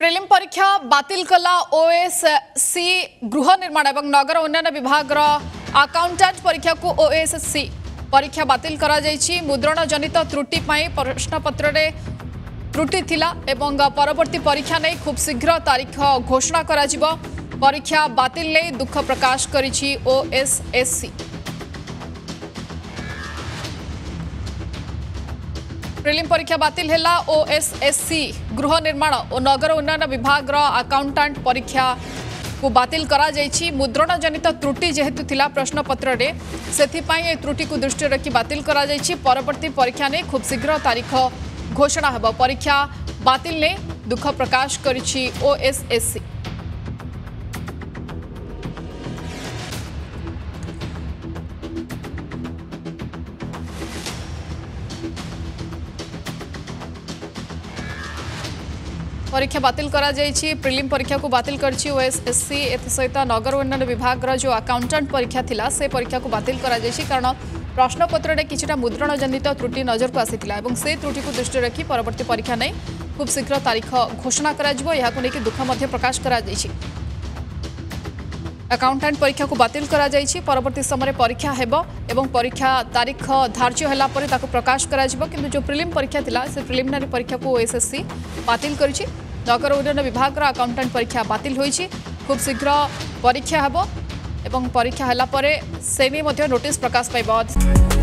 prelim পরীক্ষা বাতিল কলা ওএসসি গৃহ নির্মাণ এবং নগর উন্নয়ন বিভাগর আকাউন্টাট পরীক্ষা ওএসসি পরীক্ষা বাতিল করা যাইছি মুদ্রণ জনিত ত্রুটি পাই প্রশ্নপত্রে ত্রুটি লা এবং পরবর্তী পরীক্ষা নেই খুব শীঘ্র তারিখ ঘোষণা করা পরীক্ষা বাতিল নেই দুঃখ প্রকাশ করেছি ওএসএসসি प्रिलिम परीक्षा बात ओएसएससी गृह निर्माण और नगर उन्नयन विभाग आकाउंटाट परीक्षा को बात कर मुद्रण जनित त्रुटि जेहेतु थिला प्रश्नपत्र से त्रुटि को दृष्टि रखी बात करवर्त परीक्षा नहीं खूब शीघ्र तारीख घोषणा होगा परीक्षा बात दुख प्रकाश करएसएससी परीक्षा बात कर प्रिलिम परीक्षा को बात कर सहित नगर उन्नयन विभाग जो आकाउंटाट परीक्षा थी से परीक्षा को बात कारण प्रश्नपत्र कि मुद्रण जनित त्रुटि नज़र को आसी से त्रुटि को दृष्टि रखी परवर्त परीक्षा नहीं खूब शीघ्र तारीख घोषणा करके दुख प्रकाश कर आकाउंटाट परीक्षा को बात करवर्त समय परीक्षा हो परीक्षा तारीख धार्ज होगापर ताक प्रकाश करूँ जो प्रिलिम परीक्षा थी से प्रिलिमिनारी परीक्षा को ओएसएससी बात करती नगर उन्नयन विभाग आकाउंटाट परीक्षा बात खूब शीघ्र परीक्षा हम एवं परीक्षा होने नहीं नोटिस प्रकाश पाव